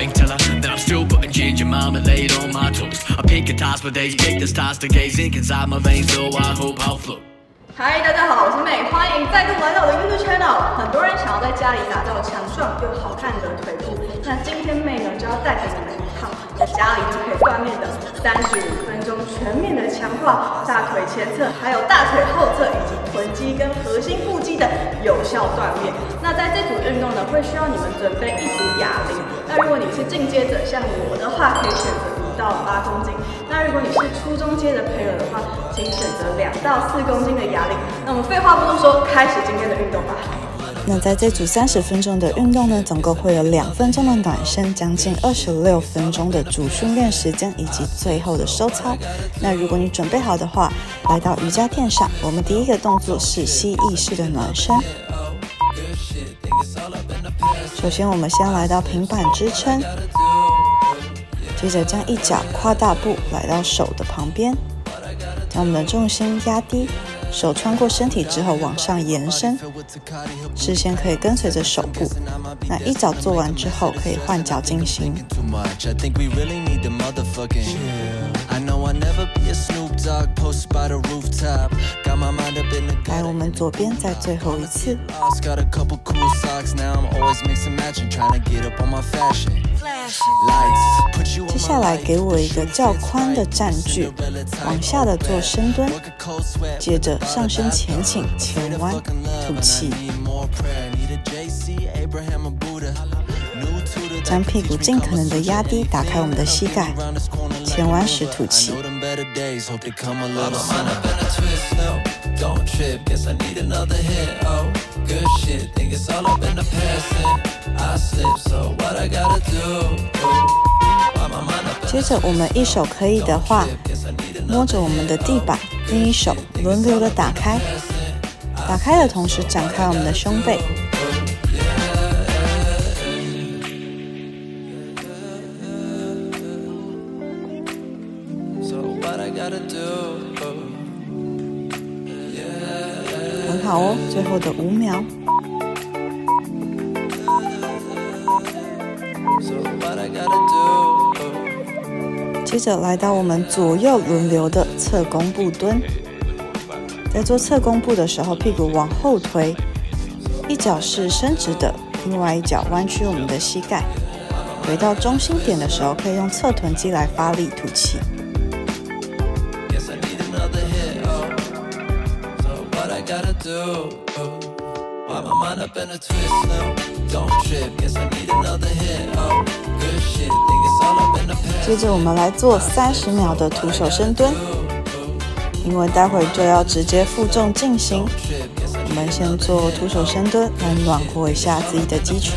bank teller. Then I'm still putting ginger marmalade on my toast. I pick a toss for days, pick this toss to gaze ink inside my veins, so I hope I'll float. 嗨，大家好，我是妹，欢迎再度来到我的 YouTube channel。很多人想要在家里打造强壮又好看的腿部，那今天妹呢就要带给你们一趟在家里就可以锻炼的三十五分钟全面的强化大腿前侧、还有大腿后侧以及臀肌跟核心腹肌的有效锻炼。那在这组运动呢，会需要你们准备一组哑铃。那如果你是进阶者，像我的话，可以选择五到八公斤。那如果你是初中阶的朋友的话，请选择两到四公斤的哑铃。那我们废话不多说，开始今天的运动吧。那在这组三十分钟的运动呢，总共会有两分钟的暖身，将近二十六分钟的主训练时间，以及最后的收操。那如果你准备好的话，来到瑜伽垫上，我们第一个动作是蜥蜴式的暖身。首先，我们先来到平板支撑，接着将一脚跨大步来到手的旁边，将我们的重心压低。手穿过身体之后往上延伸，视线可以跟随着手部。那一脚做完之后，可以换脚进行。来，我们左边再最后一次。接下来给我一个较宽的站距，往下的做深蹲，接着上身前倾，前弯，吐气，将屁股尽可能的压低，打开我们的膝盖，前弯时吐气。接着，我们一手可以的话，摸着我们的地板，另一手轮流的打开，打开的同时展开我们的胸背。最后的五秒。接着来到我们左右轮流的侧弓步蹲，在做侧弓步的时候，屁股往后推，一脚是伸直的，另外一脚弯曲我们的膝盖。回到中心点的时候，可以用侧臀肌来发力吐气。接着我们来做三十秒的徒手深蹲，因为待会就要直接负重进行，我们先做徒手深蹲来暖和一下自己的肌群。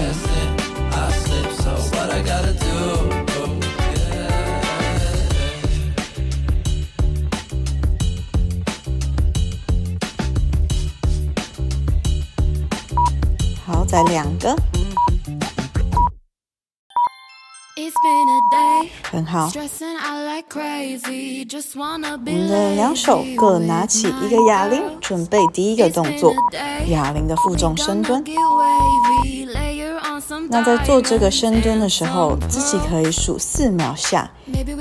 再两个。很好，我们的两手各拿起一个哑铃，准备第一个动作——哑铃的负重深蹲。那在做这个深蹲的时候，自己可以数四秒下，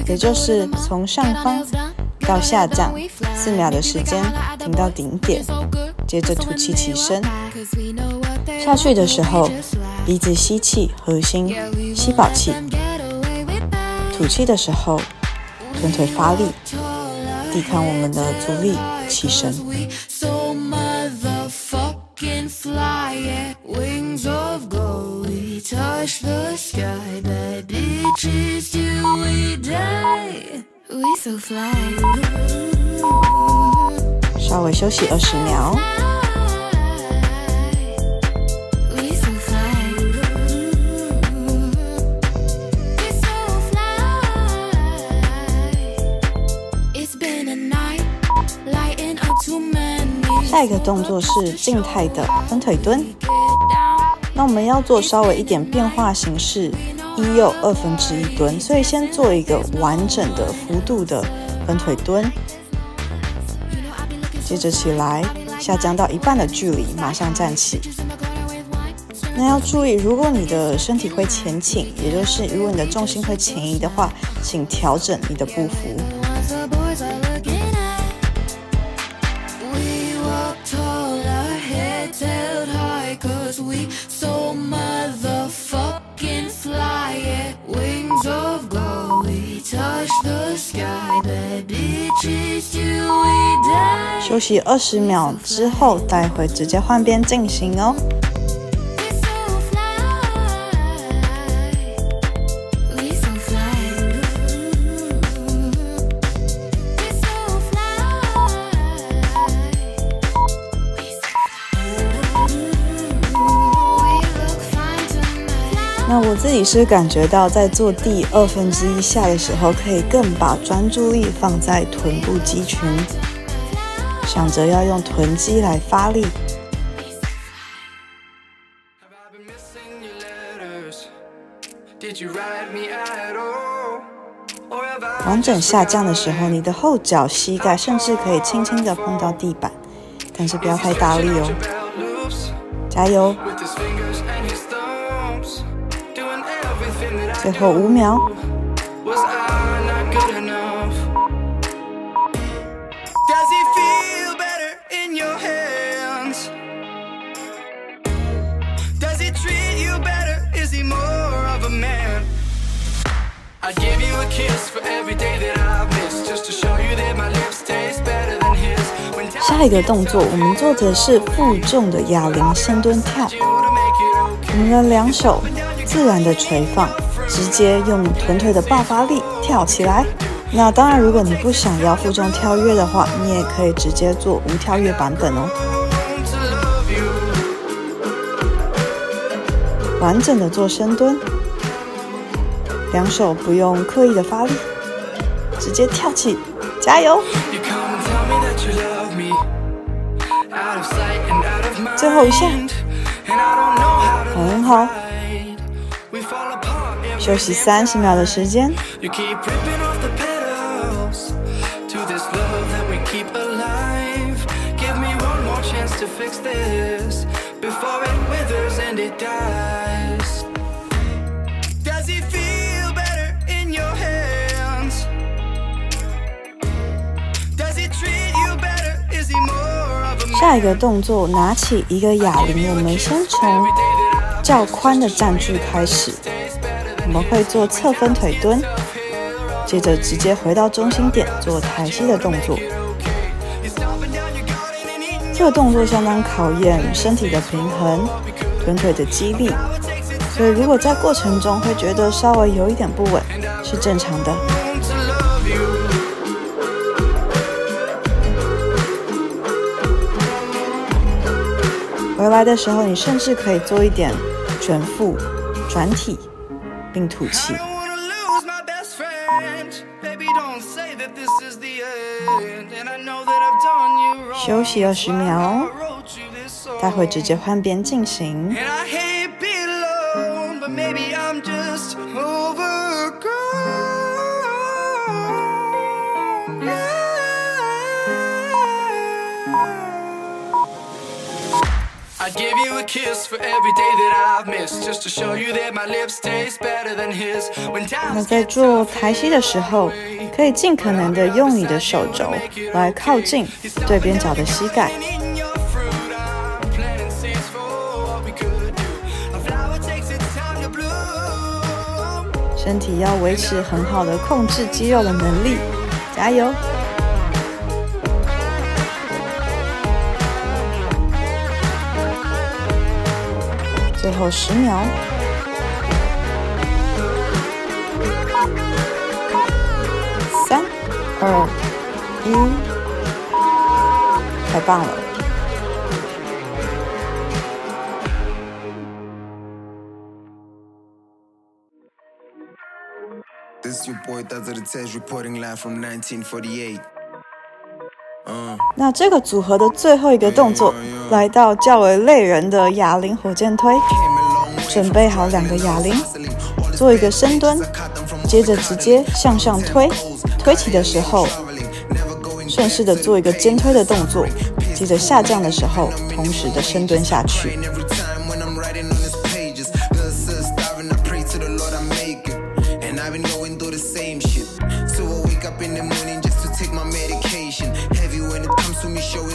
也就是从上方到下降四秒的时间，停到顶点，接着吐气起身。下去的时候，鼻子吸气，核心吸饱气。吐气的时候，臀腿发力，抵抗我们的阻力，起身。稍微休息二十秒。下一个动作是静态的分腿蹲，那我们要做稍微一点变化形式，一右二分之一蹲，所以先做一个完整的幅度的分腿蹲，接着起来，下降到一半的距离，马上站起，那要注意，如果你的身体会前倾，也就是如果你的重心会前移的话，请调整你的步幅。休息二十秒之后，待会直接换边进行哦。己是感觉到，在做第二分之一下的时候，可以更把专注力放在臀部肌群，想着要用臀肌来发力。完整下降的时候，你的后脚膝盖甚至可以轻轻的碰到地板，但是不要太大力哦。加油！最后五秒。下一个动作，我们做的是负重的哑铃深蹲跳。我们的两手自然的垂放。直接用臀腿的爆发力跳起来。那当然，如果你不想要负重跳跃的话，你也可以直接做无跳跃版本哦。完整的做深蹲，两手不用刻意的发力，直接跳起，加油！最后一下，很好。休息三十秒的时间。下一个动作，拿起一个哑铃，我们先从较宽的站距开始。我们会做侧分腿蹲，接着直接回到中心点做抬膝的动作。这个动作相当考验身体的平衡、臀腿的肌力，所以如果在过程中会觉得稍微有一点不稳，是正常的。回来的时候，你甚至可以做一点卷腹、转体。并吐气。休息二十秒，待会直接换边进行。Gave you a kiss for every day that I've missed, just to show you that my lips taste better than his. When times 那在做抬膝的时候，可以尽可能的用你的手肘来靠近对边脚的膝盖，身体要维持很好的控制肌肉的能力，加油！最后十秒，三、二、一，太棒了！那这个组合的最后一个动作，来到较为累人的哑铃火箭推。准备好两个哑铃，做一个深蹲，接着直接向上推。推起的时候，顺势的做一个肩推的动作，接着下降的时候，同时的深蹲下去。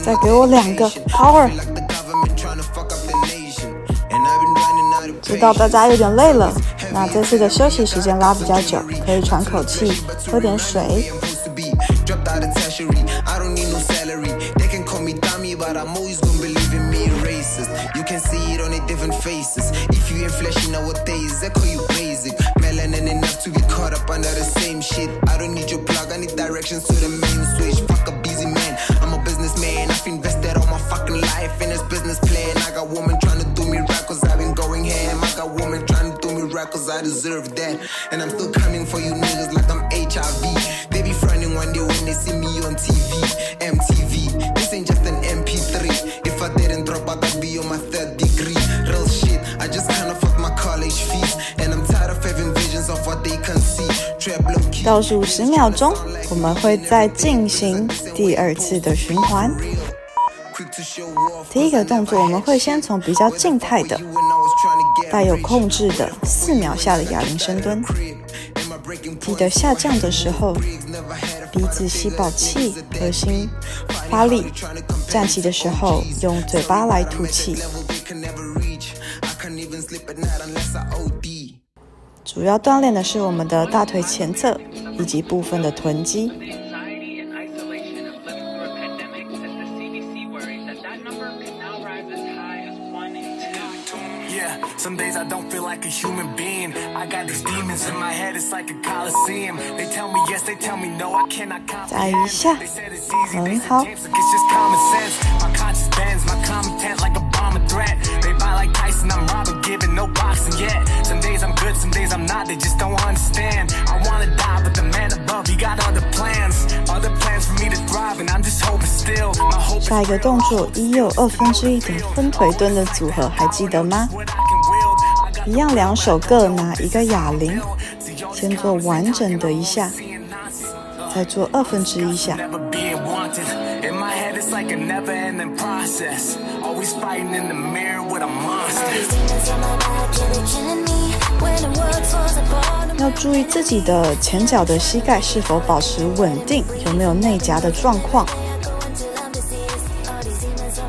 再给我两个 power。like the government trying to fuck up the nation. And I've been running out of 知道大家有点累了，那这次的休息时间拉比较久，可以喘口气，喝点水。Man. I've invested all my fucking life in this business plan. I got woman trying to do me right cause I've been going ham. I got woman trying to do me right cause I deserve that. And I'm still coming for you niggas 倒数十秒钟，我们会再进行第二次的循环。第一个动作，我们会先从比较静态的、带有控制的四秒下的哑铃深蹲。记得下降的时候，鼻子吸饱气，核心发力；站起的时候，用嘴巴来吐气。主要锻炼的是我们的大腿前侧以及部分的臀肌。anxiety and isolation of living through a pandemic, as the CDC worries that that number could now rise as high as one in two. Yeah, some days I don't feel like a human being. I got these demons in my head, it's like a coliseum. They tell me yes, they tell me no, I cannot comprehend. 一下 They said it's easy, they said。James, like it's just common sense. My conscience bends, my content like a bomb threat. They buy like Tyson, I'm robbing, giving no boxing yet. Some days I'm good, some days I'm not, they just don't understand. I wanna die, but the man above, he got other plans. Other plans for me to thrive, and I'm just hoping still. My hope is 下一个动作一又二分之一的分腿蹲的组合，还记得吗一样，两手各拿一个哑铃，先做完整的一下，再做二分之一下。Always fighting in the mirror with a monster. 要注意自己的前脚的膝盖是否保持稳定，有没有内夹的状况。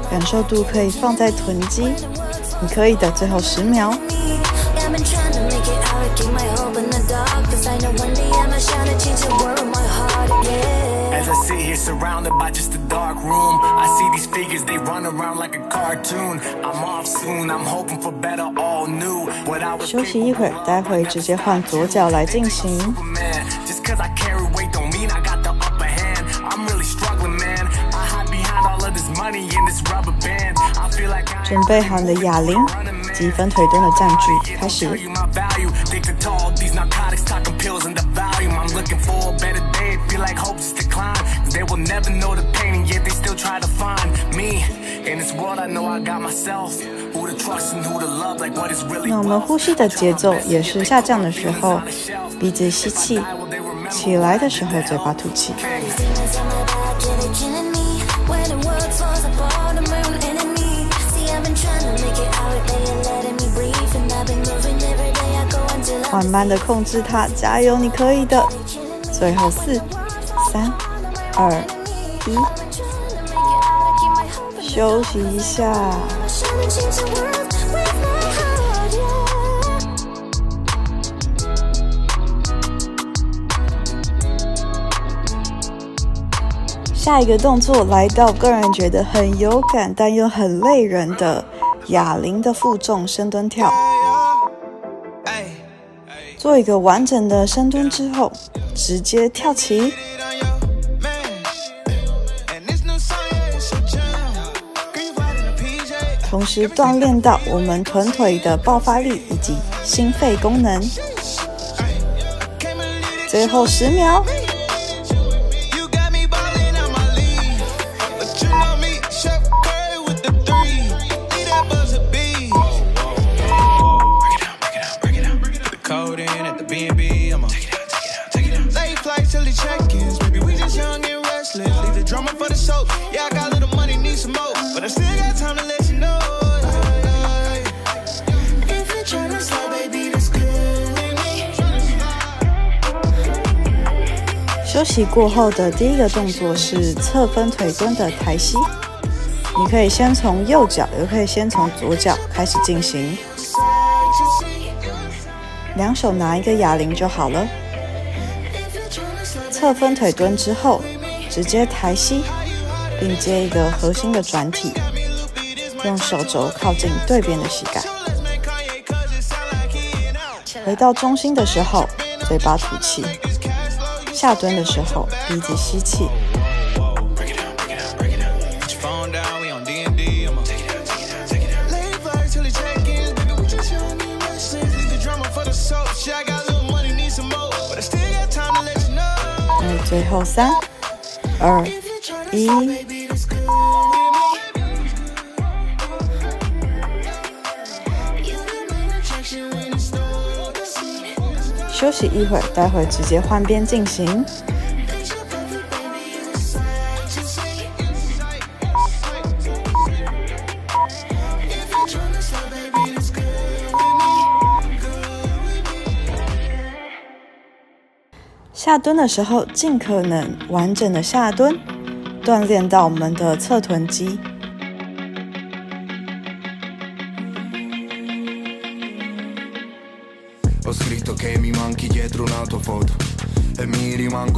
感受度可以放在臀肌，你可以的。最后十秒. As I sit here surrounded by just dark room, I see these figures, they run around like a cartoon. I'm off soon, I'm hoping for better, all new. What I was 休息一会儿，待会直接换左脚来进行。 man. Just cause I carry weight don't mean I got the upper hand. I'm really struggling, man. I hide behind all of this money in this rubber band. I feel like I 准备好你的哑铃及分腿蹲的站距，开始 tell。you my value. Addicted to all these narcotics, talking pills and the volume. I'm looking for a better day. Feel like hope just decline. Cause they will never know the try to find me. In this world, I know I got myself. Who to trust and who to love, like what is really 那我们.呼吸的节奏也是下降的时候，鼻子吸气，起来的时候嘴巴吐气。缓慢的控制它，加油，你可以的。最后四、三、二、一，休息一下。下一个动作来到个人觉得很有感但又很累人的哑铃的负重深蹲跳。做一个完整的深蹲之后，直接跳起。同时锻炼到我们臀腿的爆发力以及心肺功能。最后十秒。休息过后的第一个动作是侧分腿蹲的抬膝，你可以先从右脚，也可以先从左脚开始进行。两手拿一个哑铃就好了。侧分腿蹲之后，直接抬膝，并接一个核心的转体，用手肘靠近对边的膝盖。回到中心的时候，嘴巴吐气；下蹲的时候，鼻子吸气。最后三、二、一，休息一会儿，待会直接换边进行。下蹲的时候，尽可能完整的下蹲，锻炼到我们的侧臀肌。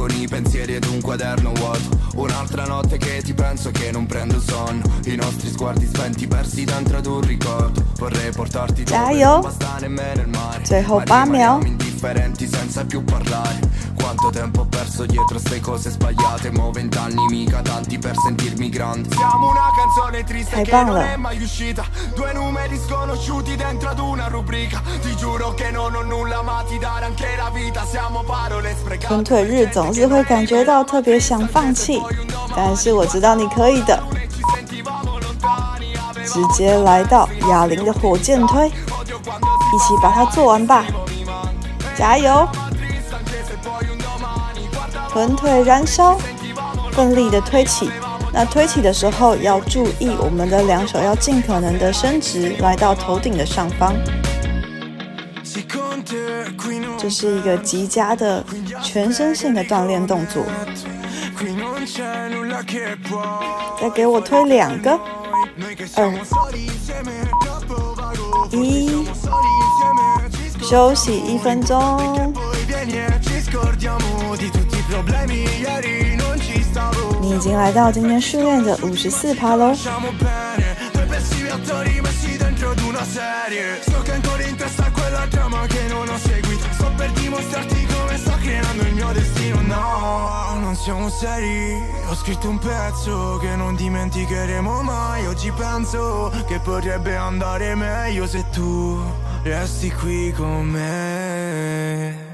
mi rimangono i pensieri ed un quaderno vuoto Un'altra notte che ti penso che non prendo sonno I nostri sguardi spenti persi dentro ad un ricordo Vorrei portarti dove 加油 non basta nemmeno il mare 最后 Ma 八秒 Rimaniamo indifferenti senza più parlare Quanto tempo ho perso dietro ste cose sbagliate Mo' vent'anni mica tanti per sentirmi grande Siamo una canzone triste Hai che parla. non è mai uscita Due numeri sconosciuti dentro ad una rubrica Ti giuro che non ho nulla ma ti dare anche la vita Siamo parole sprecate 臀腿日总是会感觉到特别想放弃，但是我知道你可以的。直接来到哑铃的火箭推，一起把它做完吧！加油！臀腿燃烧，奋力的推起。那推起的时候要注意，我们的两手要尽可能的伸直，来到头顶的上方。这是一个极佳的全身性的锻炼动作。再给我推两个，二一，休息一分钟。你已经来到今天训练的五十四趴喽。Due pessimi attori messi dentro ad una serie So che ancora in testa quella trama che non ho seguito Sto per dimostrarti come sto creando il mio destino No, non siamo seri Ho scritto un pezzo che non dimenticheremo mai Oggi penso che potrebbe andare meglio se tu resti qui con me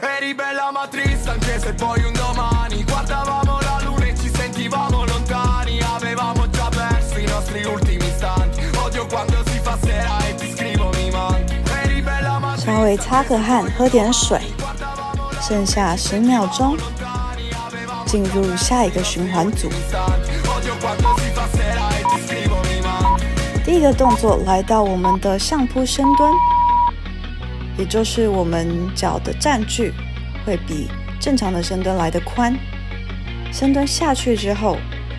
Eri bella ma triste anche se poi un domani Guardavamo la luna e ci sentivamo lontani Avevamo già perso i nostri ultimi istanti Odio quando si fa sera e ti scrivo mi manchi Eri bella ma 稍微擦个汗，喝点水，剩下十秒钟，进入下一个循环组。第一个动作来到我们的上扑深蹲，也就是我们脚的占距会比正常的深蹲来得宽。深蹲下去之后，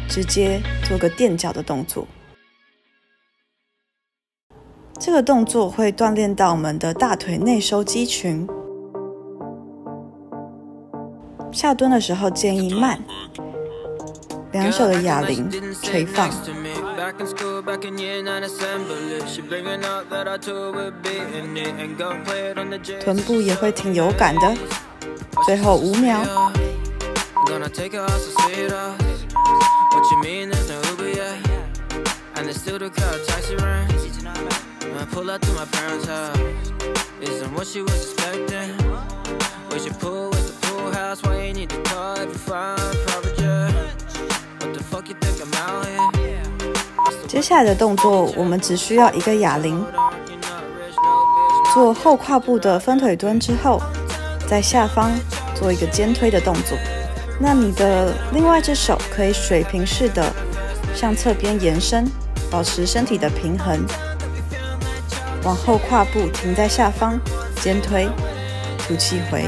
直接做个垫脚的动作。这个动作会锻炼到我们的大腿内收肌群。下蹲的时候建议慢，两手的哑铃垂放。Back in school, back in year nine assembly. She bringing out that I told we're beating it and go play it on the jet. 臀部也会挺有感的。最后五秒， Gonna take her house to see it off. What you mean there's no Uber yet? And there's still the crowd taxi ranks. I pull up to my parents' house. Isn't what she was expecting. We should pull with the pool house. Why you need the car if you find private jet? What the fuck you think I'm out here? 接下来的动作我们只需要一个哑铃，做后胯部的分腿蹲之后，在下方做一个肩推的动作。那你的另外一只手可以水平式的向侧边延伸，保持身体的平衡。往后跨步停在下方，肩推，吐气回。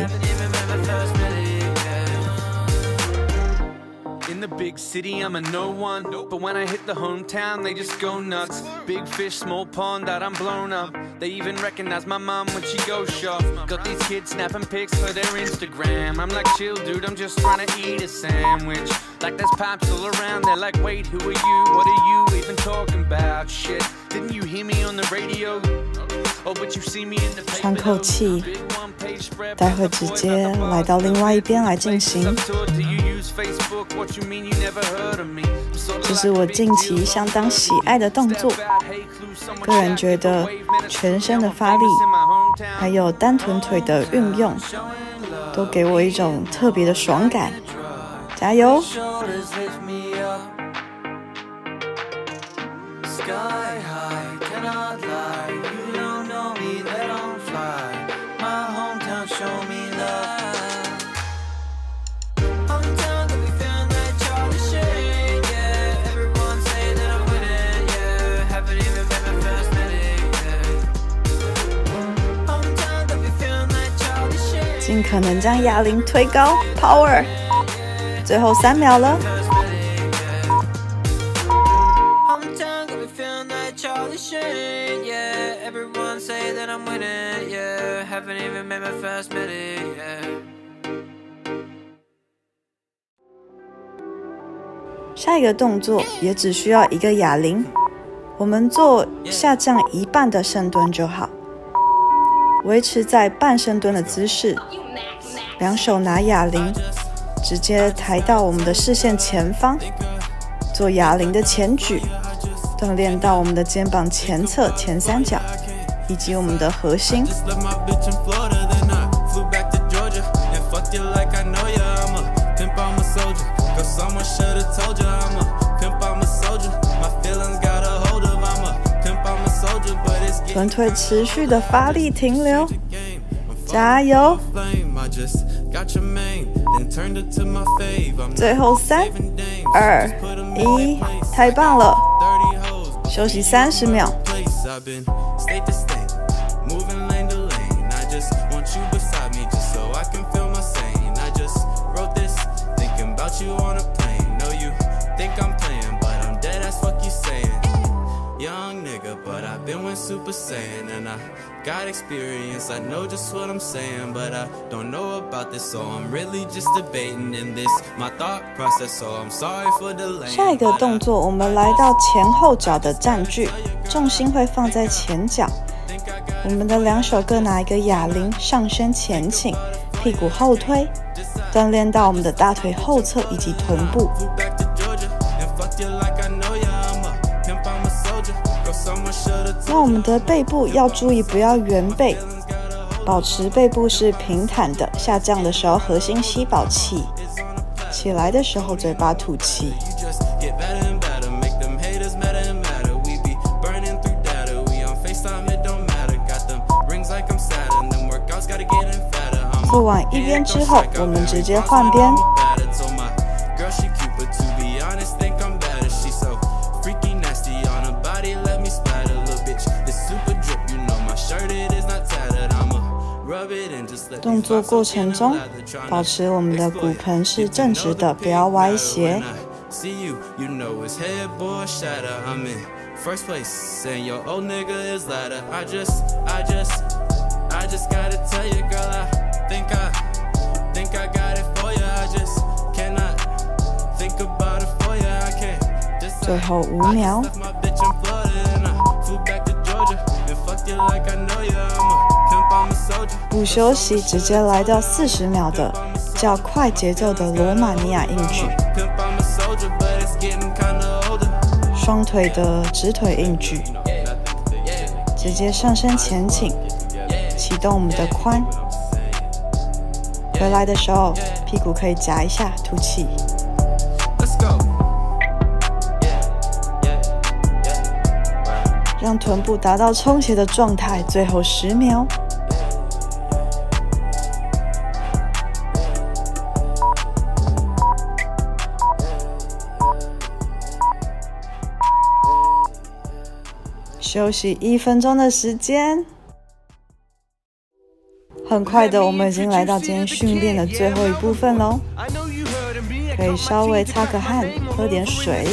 Big city, I'm a no one. But when I hit the hometown, they just go nuts. Big fish, small pond, that I'm blown up. They even recognize my mom when she goes shop. Got these kids snapping pics for their Instagram. I'm like, chill, dude, I'm just trying to eat a sandwich. Like there's pops all around, they're like, wait, who are you? What are you even talking about? Shit, didn't you hear me on the radio? 喘口气，待会直接来到另外一边来进行。这是我近期相当喜爱的动作，个人觉得全身的发力，还有单臀腿的运用，都给我一种特别的爽感。加油！尽可能将哑铃推高，power！最后三秒了，Hometown got me feeling like Charlie Sheen, yeah. Everyone say that I'm winning, yeah. Haven't even made my first minute, yeah. 下一个动作也只需要一个哑铃，我们做下降一半的深蹲就好，维持在半深蹲的姿势，两手拿哑铃，直接抬到我们的视线前方，做哑铃的前举，锻炼到我们的肩膀前侧前三角以及我们的核心。臀腿持续的发力停留，加油。最后三、二、一，太棒了！休息三十秒。Super Saiyan and I got experience. I know just what I'm saying, but I don't know about this, so I'm really just debating in this my thought process. So I'm sorry for delaying. 下一个动作，我们来到前后脚的站距，重心会放在前脚。我们的两手各拿一个哑铃，上身前倾，屁股后推，锻炼到我们的大腿后侧以及臀部。那我们的背部要注意不要圆背，保持背部是平坦的。下降的时候核心吸饱气，起来的时候嘴巴吐气。做完一边之后，我们直接换边。动作过程中，保持我们的骨盆是正直的，不要歪斜。See you, you know it's headboard shatter. I'm in first place, and your old nigga is ladder. I just, I just, I just gotta tell you, girl, I think I, think I got it for you. I just cannot think about it for you. I can't just. 最后五秒。午休息直接来到四十秒的较快节奏的罗马尼亚硬举，双腿的直腿硬举，直接上身前倾，启动我们的髋。回来的时候，屁股可以夹一下，吐气。让臀部达到充血的状态，最后十秒。休息一分钟的时间。很快的，我们已经来到今天训练的最后一部分喽。I know you heard of me, 可以稍微擦个汗，喝点水。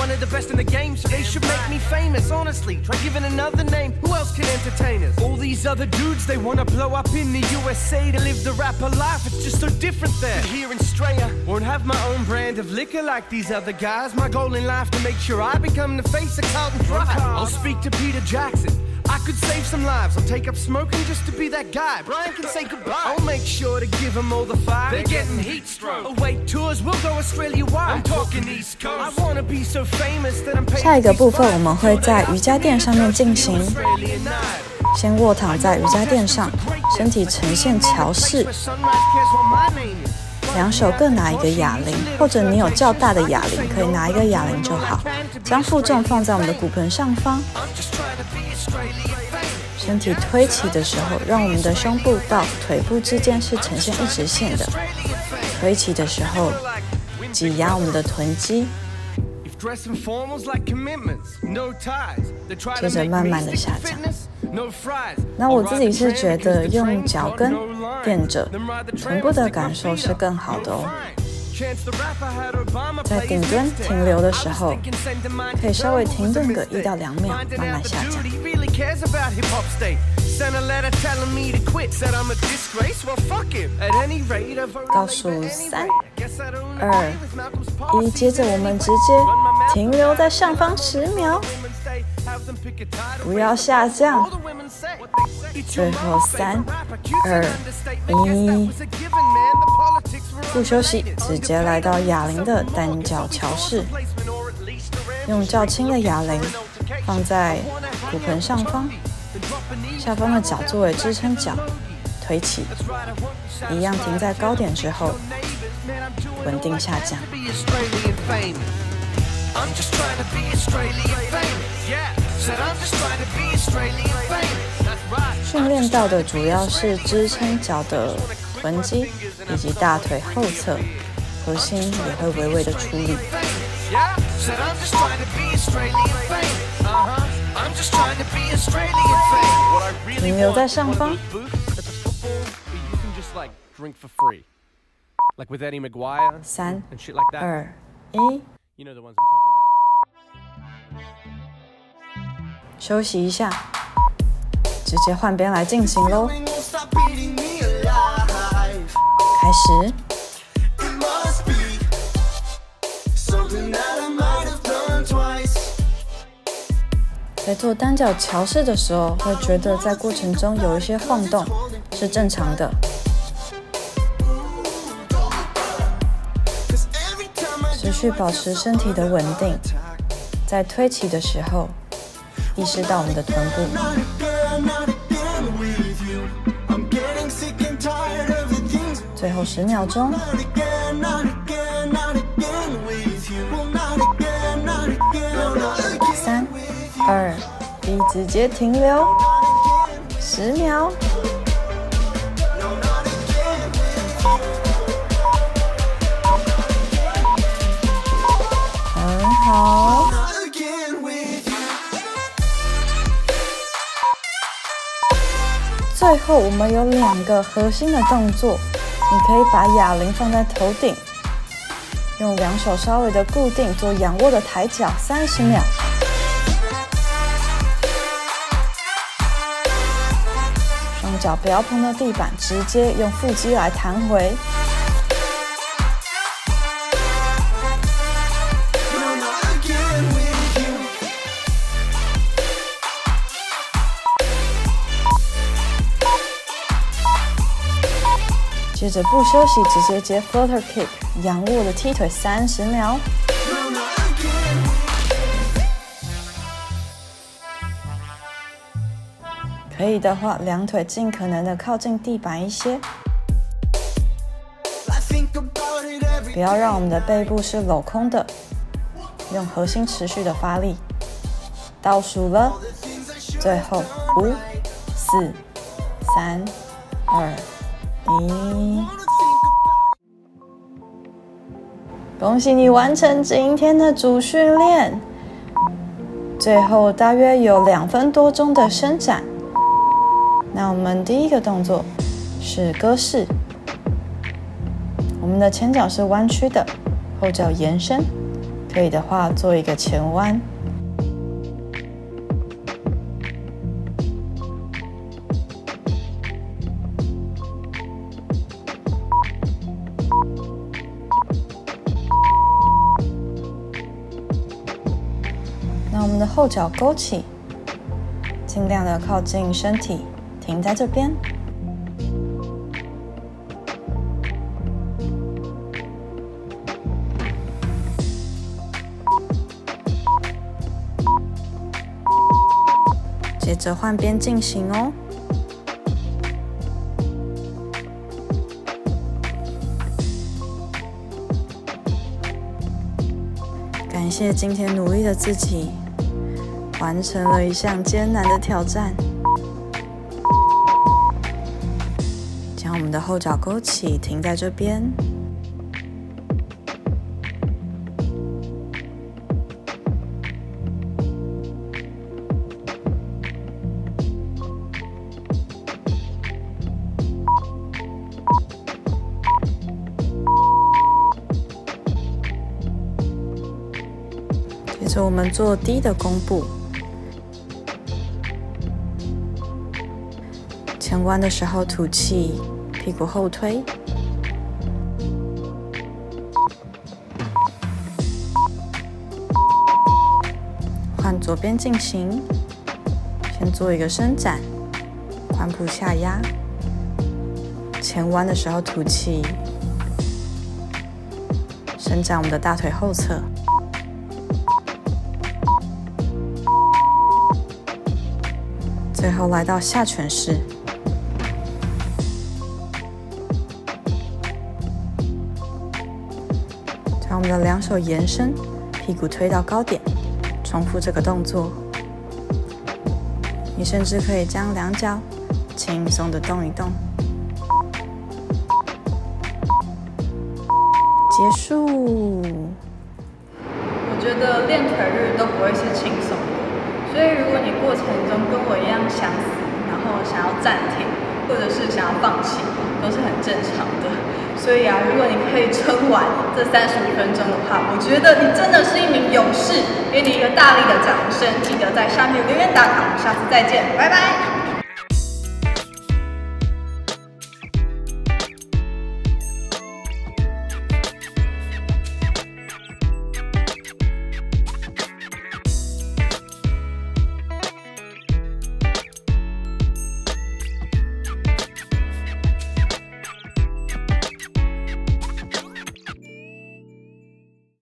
One of the best in the game, so they should make me famous. Honestly, try giving another name. Who else can entertain us? All these other dudes, they wanna blow up in the USA to live the rapper life. It's just so different there. Here in Straya, won't have my own brand of liquor like these other guys. My goal in life to make sure I become the face of Carlton Drive. I'll speak to Peter Jackson. I could save some lives. I'll take up smoking just to be that guy. Brian can say goodbye. I'll make sure to give them all the fire. They're getting heat stroke. Away tours, we'll go Australia wide. I'm talking East Coast. I wanna be so famous that I'm paying 下一个部分我们会在瑜伽垫上面进行.先卧躺在瑜伽垫上，身体呈现桥式.两手各拿一个哑铃，或者你有较大的哑铃，可以拿一个哑铃就好。将负重放在我们的骨盆上方，身体推起的时候让我们的胸部到腿部之间是呈现一直线的。推起的时候挤压我们的臀肌。接着慢慢的下降。那我自己是觉得用脚跟垫着臀部的感受是更好的哦。在顶端停留的时候，可以稍微停顿个一到两秒，慢慢下降。倒数三、二、一，接着我们直接停留在上方十秒，不要下降。最后三、二、一，不休息，直接来到哑铃的单脚桥式，用较轻的哑铃放在骨盆上方，下方的脚作为支撑脚，推起，一样停在高点之后，稳定下降。I'm just trying to be Australian famous. Yeah, said I'm just trying to be Australian famous. That's right. 训练到的主要是支撑脚的臀肌以及大腿后侧，核心也会微微的出力。Yeah, said I'm just trying to be Australian famous. Uh huh. I'm just trying to be Australian famous. What I really 停留在上方，booth at the football, you can just like drink for free, like with Eddie McGuire 三、and shit like that. 二、一，You know the ones I'm talking about. 休息一下，直接换边来进行喽。开始，在做单脚桥式的时候，会觉得在过程中有一些晃动，是正常的。去保持身体的稳定，在推起的时候，意识到我们的臀部。最后十秒钟，Not again, not again, not again with you. Well, not again, not again, no, not again. 三、二、一，直接停留，十秒。好。最后，我们有两个核心的动作，你可以把哑铃放在头顶，用两手稍微的固定，做仰卧的抬脚，三十秒。双脚不要碰到地板，直接用腹肌来弹回。接着不休息，直接接 floater kick，仰卧的踢腿三十秒。可以的话，两腿尽可能的靠近地板一些，不要让我们的背部是镂空的，用核心持续的发力。倒数了，最后五、四、三、二、一。恭喜你完成今天的主训练，最后大约有两分多钟的伸展。那我们第一个动作是鸽式，我们的前脚是弯曲的，后脚延伸，可以的话做一个前弯。后脚勾起，尽量的靠近身体，停在这边。接着换边进行哦。感谢今天努力的自己，完成了一项艰难的挑战。将我们的后脚勾起，停在这边。接着我们做低的弓步，弯的时候吐气，屁股后推。换左边进行，先做一个伸展，髋部下压，前弯的时候吐气，伸展我们的大腿后侧。最后来到下犬式，把我们的两手延伸，屁股推到高点，重复这个动作。你甚至可以将两脚轻松的动一动。结束。我觉得练腿日都不会是轻松的，所以如果你过程中跟我一样想死，然后想要暂停，或者是想要放弃，都是很正常的。所以啊，如果你可以撑完这三十五分钟的话，我觉得你真的是一名勇士，给你一个大力的掌声。记得在下面留言打卡，下次再见，拜拜。